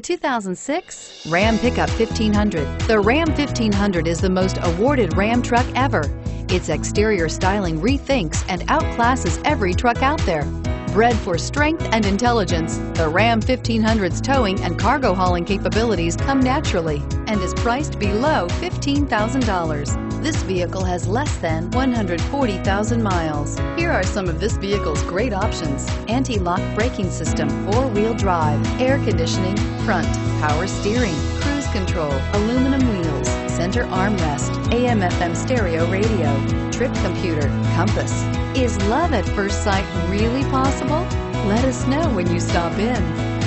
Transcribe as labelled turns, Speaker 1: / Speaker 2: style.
Speaker 1: 2006 Ram Pickup 1500. The Ram 1500 is the most awarded Ram truck ever. Its exterior styling rethinks and outclasses every truck out there. Bred for strength and intelligence, the Ram 1500's towing and cargo hauling capabilities come naturally and is priced below $15,000. This vehicle has less than 140,000 miles. Here are some of this vehicle's great options. Anti-lock braking system, four-wheel drive, air conditioning, front, power steering, cruise control, aluminum wheels, center armrest, AM FM stereo radio, trip computer, compass. Is love at first sight really possible? Let us know when you stop in.